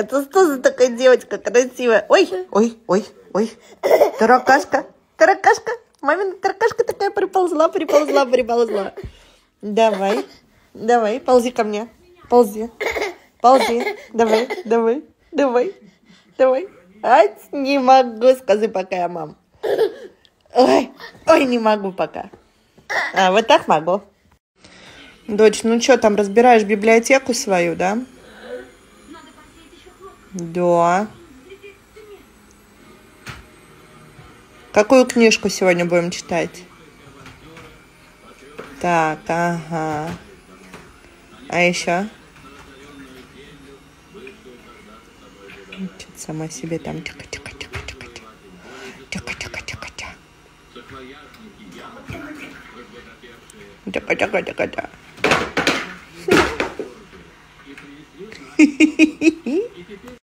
Это что за такая девочка красивая? Ой, ой, ой, ой. Таракашка, таракашка. Мамина таракашка такая приползла, приползла, приползла. Давай, давай, ползи ко мне. Ползи, ползи. Давай, давай, давай, давай. Ать, не могу, скажи пока я мам. Ой, ой, не могу пока. А, вот так могу. Дочь, ну что там, разбираешь библиотеку свою, да? Да. Какую книжку сегодня будем читать? Так, ага. А еще? Что-то сама себе там if you feel